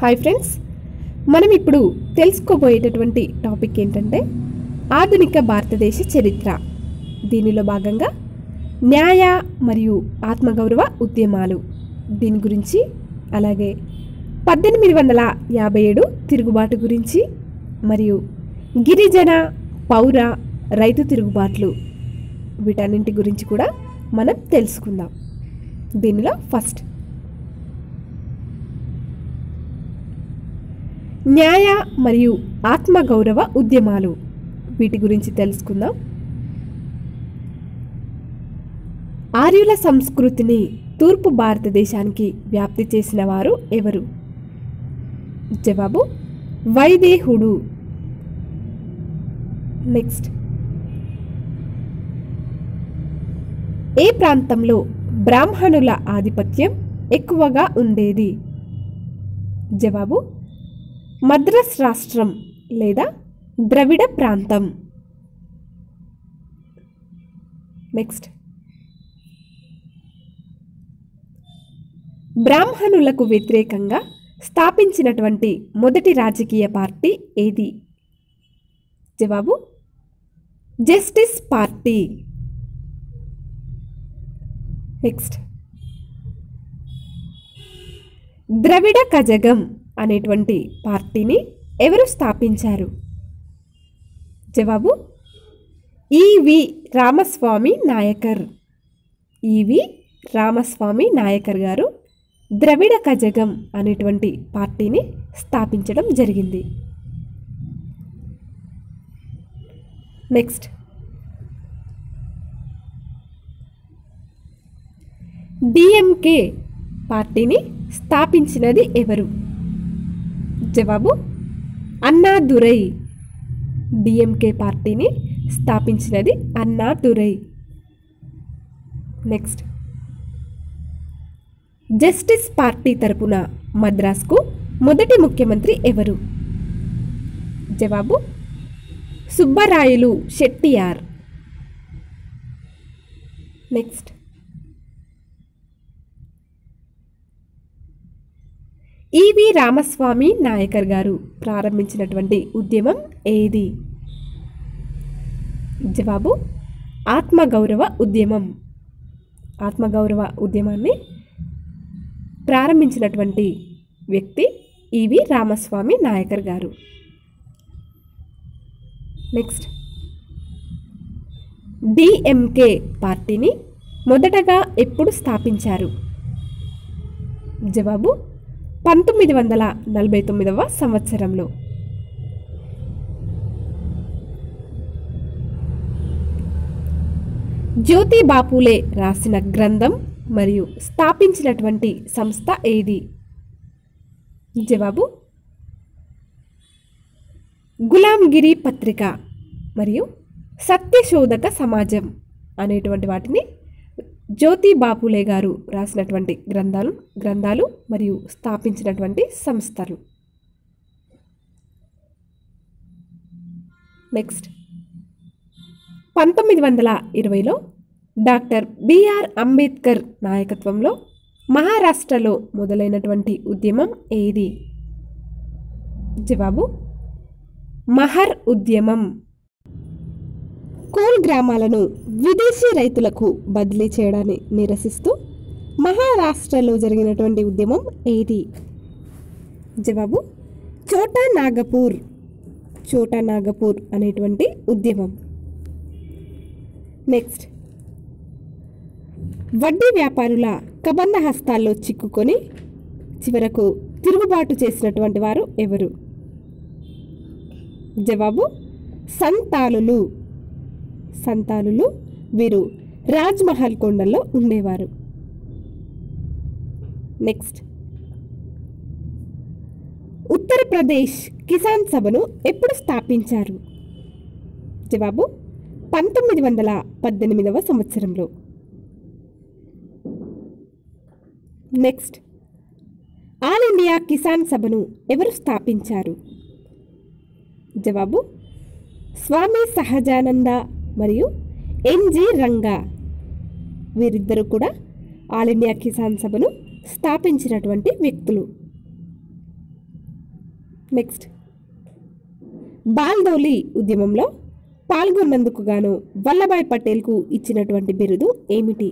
Hi friends మనం ఇప్పుడు తెలుసుకోబోయేటటువంటి topic ఏంటంటే ఆధునిక భారతదేశ చరిత్ర. దీనిలో భాగంగా న్యాయ మరియు ఆత్మగౌరవ ఉద్యమాలు. దీని గురించి అలాగే పద్దెనిమిది వందల యాభై ఏడు తిరుగుబాటు గురించి మరియు గిరిజన పౌర రైతు తిరుగుబాట్లు వీటన్నింటి గురించి కూడా మనం తెలుసుకుందాం. దీనిలో ఫస్ట్ న్యాయ మరియు ఆత్మగౌరవ ఉద్యమాలు. వీటి గురించి తెలుసుకుందాం. ఆర్యుల సంస్కృతిని తూర్పు భారతదేశానికి వ్యాప్తి చేసిన వారు ఎవరు? జవాబు వైదేహుడు. నెక్స్ట్. ఏ ప్రాంతంలో బ్రాహ్మణుల ఆధిపత్యం ఎక్కువగా ఉండేది? జవాబు మద్రాస్ రాష్ట్రం లేదా ద్రవిడ ప్రాంతం? నెక్స్ట్ బ్రాహ్మణులకు వ్యతిరేకంగా స్థాపించినటువంటి మొదటి రాజకీయ పార్టీ ఏది? జవాబు justice party. Next Dravida Kazhagam అనేటువంటి పార్టీని ఎవరు స్థాపించారు? జవాబు ఈవి రామస్వామి నాయకర్. ఈవి రామస్వామి నాయకర్ గారు ద్రవిడ కజగం అనేటువంటి పార్టీని స్థాపించడం జరిగింది. నెక్స్ట్. డిఎంకే పార్టీని స్థాపించినది ఎవరు? జవాబు అన్నాదురై డిఎంకే పార్టీని స్థాపించినది అన్నాదురై నెక్స్ట్. జస్టిస్ పార్టీ తరపున మద్రాస్కు మొదటి ముఖ్యమంత్రి ఎవరు? జవాబు సుబ్బరాయలు షెట్టియార్ నెక్స్ట్. ఈవి రామస్వామి నాయకర్ గారు ప్రారంభించినటువంటి ఉద్యమం ఏది? జవాబు ఆత్మగౌరవ ఉద్యమం. ఆత్మగౌరవ ఉద్యమాన్ని ప్రారంభించినటువంటి వ్యక్తి ఈవి రామస్వామి నాయకర్ గారు. నెక్స్ట్. డిఎంకే పార్టీని మొదటగా ఎప్పుడు స్థాపించారు? జవాబు పంతొమ్మిది వందల నలభై తొమ్మిదవ సంవత్సరంలో. జ్యోతి బాపులే రాసిన గ్రంథం మరియు స్థాపించినటువంటి సంస్థ ఏది? జవాబు గులాంగిరి పత్రిక మరియు సత్యశోధక సమాజం అనేటువంటి వాటిని జ్యోతి బాపులే గారు రాసినటువంటి గ్రంథాలు గ్రంథాలు మరియు స్థాపించినటువంటి సంస్థలు. నెక్స్ట్ పంతొమ్మిది వందల ఇరవైలో డాక్టర్ బిఆర్ అంబేద్కర్ నాయకత్వంలో మహారాష్ట్రలో మొదలైనటువంటి ఉద్యమం ఏది? జవాబు మహర్ ఉద్యమం. కోల్ గ్రామాలను విదేశీ రైతులకు బదిలీ చేయడాన్ని నిరసిస్తూ మహారాష్ట్రలో జరిగినటువంటి ఉద్యమం ఏది? జవాబు చోటా నాగపూర్ చోటా నాగపూర్ అనేటువంటి ఉద్యమం. నెక్స్ట్ వడ్డీ వ్యాపారుల కబంధ హస్తాల్లో చిక్కుకొని చివరకు తిరుగుబాటు చేసినటువంటి వారు ఎవరు? జవాబు సంతాలులు. సంతాలులు వీరు రాజ్మహల్ కొండల్లో ఉండేవారు. నెక్స్ట్. ఉత్తరప్రదేశ్ కిసాన్ సభను ఎప్పుడు స్థాపించారు? జవాబు పంతొమ్మిది వందల పద్దెనిమిదవ సంవత్సరంలో. నెక్స్ట్. ఆల్ ఇండియా కిసాన్ సభను ఎవరు స్థాపించారు? జవాబు స్వామి సహజానంద మరియు ఎన్జి రంగా. వీరిద్దరూ కూడా ఆల్ ఇండియా కిసాన్ సభను స్థాపించినటువంటి వ్యక్తులు. నెక్స్ట్. బాల్దౌలి ఉద్యమంలో పాల్గొన్నందుకు గాను వల్లభాయ్ పటేల్కు ఇచ్చినటువంటి బిరుదు ఏమిటి?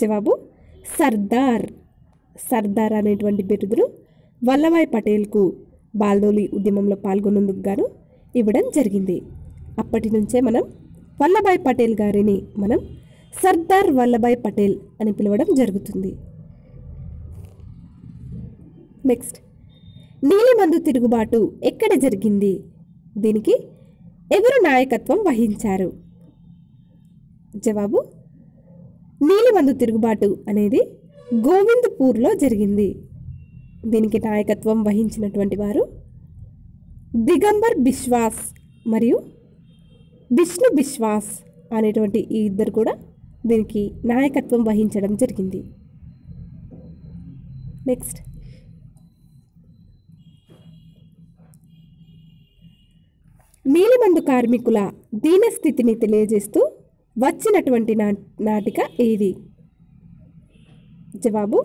జవాబు సర్దార్. సర్దార్ అనేటువంటి బిరుదును వల్లభాయ్ పటేల్కు బాల్దౌలి ఉద్యమంలో పాల్గొన్నందుకు గాను ఇవ్వడం జరిగింది. అప్పటి నుంచే మనం వల్లభాయ్ పటేల్ గారిని మనం సర్దార్ వల్లభాయ్ పటేల్ అని పిలవడం జరుగుతుంది. నెక్స్ట్ నీలిమందు తిరుగుబాటు ఎక్కడ జరిగింది? దీనికి ఎవరు నాయకత్వం వహించారు? జవాబు నీలిమందు తిరుగుబాటు అనేది గోవింద్పూర్లో జరిగింది. దీనికి నాయకత్వం వహించినటువంటి వారు దిగంబర్ బిశ్వాస్ మరియు విష్ణు బిశ్వాస్ అనేటువంటి ఈ ఇద్దరు కూడా దీనికి నాయకత్వం వహించడం జరిగింది. నెక్స్ట్ నీలిమందు కార్మికుల దీనస్థితిని తెలియజేస్తూ వచ్చినటువంటి నా నాటిక ఏది? జవాబు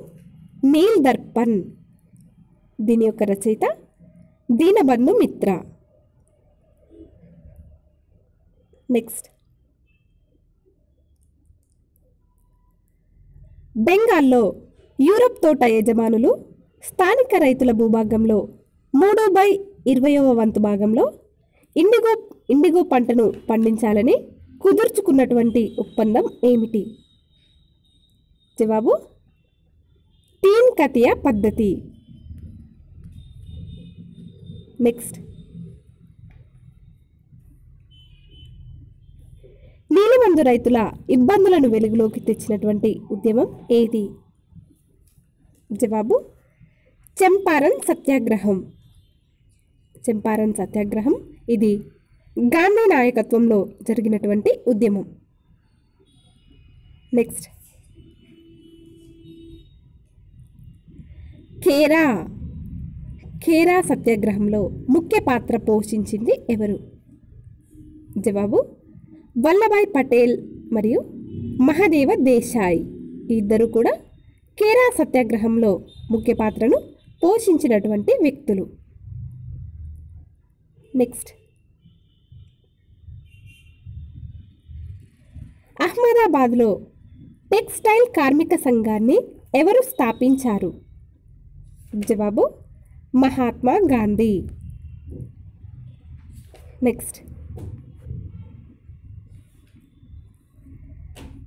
నీల్ దర్పణ్. దీని యొక్క రచయిత దీనబంధు మిత్ర. నెక్స్ట్ బెంగాల్లో యూరప్ తోట యజమానులు స్థానిక రైతుల భూభాగంలో మూడు బై ఇరవయవ వంతు భాగంలో ఇండిగో ఇండిగో పంటను పండించాలని కుదుర్చుకున్నటువంటి ఒప్పందం ఏమిటి? జవాబు తీన్ కతియా పద్ధతి. నెక్స్ట్ నీలిమందు రైతుల ఇబ్బందులను వెలుగులోకి తెచ్చినటువంటి ఉద్యమం ఏది? జవాబు చంపారన్ సత్యాగ్రహం. చంపారన్ సత్యాగ్రహం ఇది గాంధీ నాయకత్వంలో జరిగినటువంటి ఉద్యమం. నెక్స్ట్. ఖేరా ఖేరా సత్యాగ్రహంలో ముఖ్య పాత్ర పోషించింది ఎవరు? జవాబు వల్లభాయ్ పటేల్ మరియు మహదేవ దేశాయ్. ఇద్దరు కూడా కేరా సత్యాగ్రహంలో ముఖ్య పాత్రను పోషించినటువంటి వ్యక్తులు. నెక్స్ట్. అహ్మదాబాద్లో టెక్స్టైల్ కార్మిక సంఘాన్ని ఎవరు స్థాపించారు? జవాబు మహాత్మా గాంధీ. నెక్స్ట్.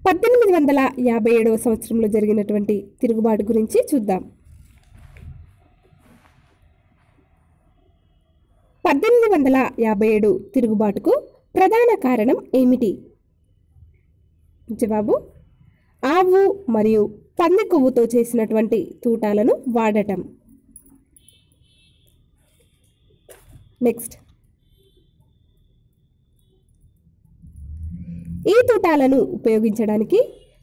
పద్దెనిమిది వందల యాభై ఏడవ సంవత్సరంలో జరిగినటువంటి తిరుగుబాటు గురించి చూద్దాం. పద్దెనిమిది వందల యాభై ఏడు తిరుగుబాటుకు ప్రధాన కారణం ఏమిటి? జవాబు ఆవు మరియు పంది కొవ్వుతో చేసినటువంటి తూటాలను వాడటం. నెక్స్ట్ ఈ తూటాలను ఉపయోగించడానికి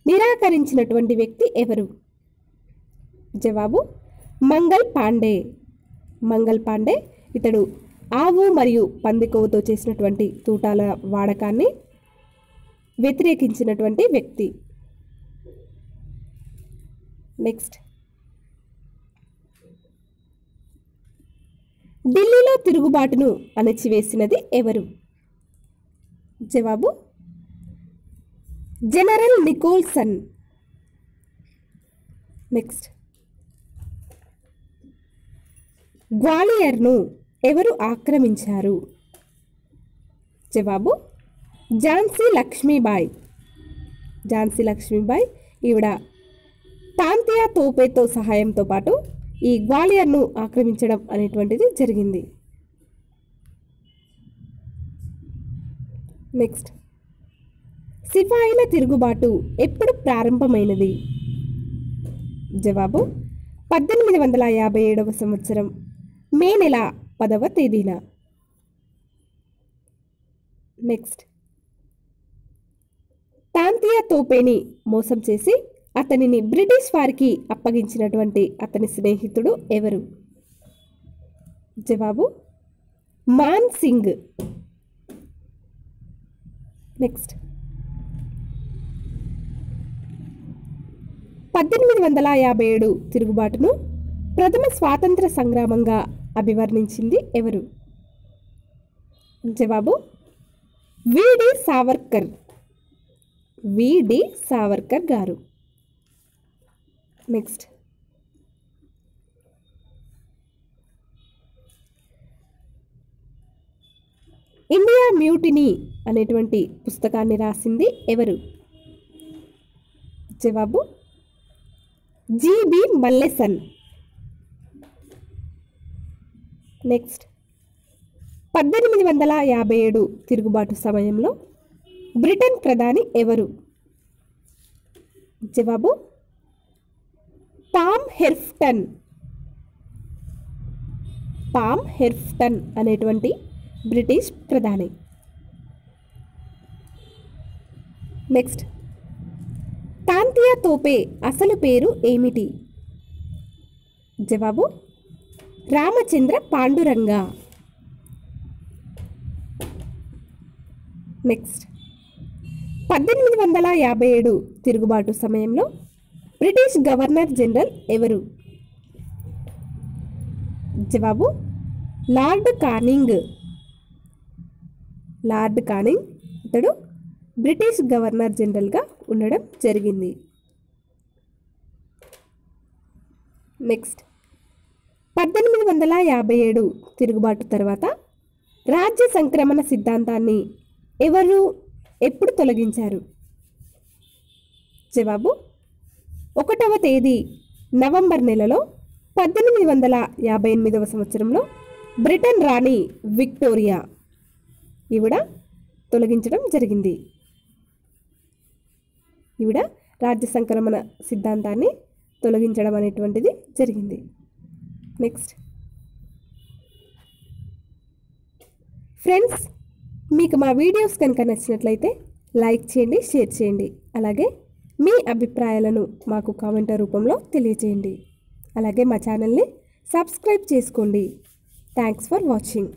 నిరాకరించినటువంటి వ్యక్తి ఎవరు? జవాబు మంగల్ పాండే. మంగల్ పాండే ఇతడు ఆవు మరియు పంది కొవ్వుతో చేసినటువంటి తూటాల వాడకాన్ని వ్యతిరేకించినటువంటి వ్యక్తి. నెక్స్ట్. ఢిల్లీలో తిరుగుబాటును అణచివేసినది ఎవరు? జవాబు జనరల్ నికోల్సన్. నెక్స్ట్ గ్వాలియర్ను ఎవరు ఆక్రమించారు? జవాబు ఝాన్సీ లక్ష్మీబాయి. ఝాన్సీ లక్ష్మీబాయి ఈవిడ తాంతియా తోపేతో సహాయంతో పాటు ఈ గ్వాలియర్ను ఆక్రమించడం అనేటువంటిది జరిగింది. నెక్స్ట్ సిపాయిల తిరుగుబాటు ఎప్పుడు ప్రారంభమైనది? జవాబు పద్దెనిమిది వందల యాభై ఏడవ సంవత్సరం మే నెల పదవ తేదీన. నెక్స్ట్. తాంతియా తోపేని మోసం చేసి అతనిని బ్రిటిష్ వారికి అప్పగించినటువంటి అతని స్నేహితుడు ఎవరు? జవాబు మాన్ సింగ్. నెక్స్ట్. పద్దెనిమిది వందల యాభై ఏడు తిరుగుబాటును ప్రథమ స్వాతంత్ర సంగ్రామంగా అభివర్ణించింది ఎవరు? జవాబు విడి సావర్కర్. విడి సావర్కర్ గారు. నెక్స్ట్. ఇండియా మ్యూటినీ అనేటువంటి పుస్తకాన్ని రాసింది ఎవరు? జవాబు జీబి మల్లెసన్. నెక్స్ట్. పద్దెనిమిది వందల యాభై ఏడు తిరుగుబాటు సమయంలో బ్రిటన్ ప్రధాని ఎవరు? జవాబు పామ్ హెర్ఫ్టన్. పామ్ హెర్ఫ్టన్ అనేటువంటి బ్రిటిష్ ప్రధాని. నెక్స్ట్. టాంతియా తోపే అసలు పేరు ఏమిటి? జవాబు రామచంద్ర పాండురంగ. నెక్స్ట్. పద్దెనిమిది వందల యాభై ఏడు తిరుగుబాటు సమయంలో బ్రిటిష్ గవర్నర్ జనరల్ ఎవరు? జవాబు లార్డ్ కానింగ్. లార్డ్ కానింగ్ ఇతడు బ్రిటిష్ గవర్నర్ జనరల్గా ఉండడం జరిగింది. నెక్స్ట్. పద్దెనిమిది వందల యాభై ఏడు తిరుగుబాటు తర్వాత రాజ్య సంక్రమణ సిద్ధాంతాన్ని ఎవరు ఎప్పుడు తొలగించారు? జవాబు ఒకటవ తేదీ నవంబర్ నెలలో పద్దెనిమిది వందల యాభై ఎనిమిదవ సంవత్సరంలో బ్రిటన్ రాణి విక్టోరియా. ఈవిడ తొలగించడం జరిగింది. ఈవిడ రాజ్య సంక్రమణ సిద్ధాంతాన్ని తొలగించడం అనేటువంటిది జరిగింది. నెక్స్ట్ ఫ్రెండ్స్ మీకు మా వీడియోస్ కనుక నచ్చినట్లయితే లైక్ చేయండి షేర్ చేయండి. అలాగే మీ అభిప్రాయాలను మాకు కామెంట్ రూపంలో తెలియజేయండి అలాగే మా ఛానల్ని సబ్స్క్రైబ్ చేసుకోండి. Thanks for watching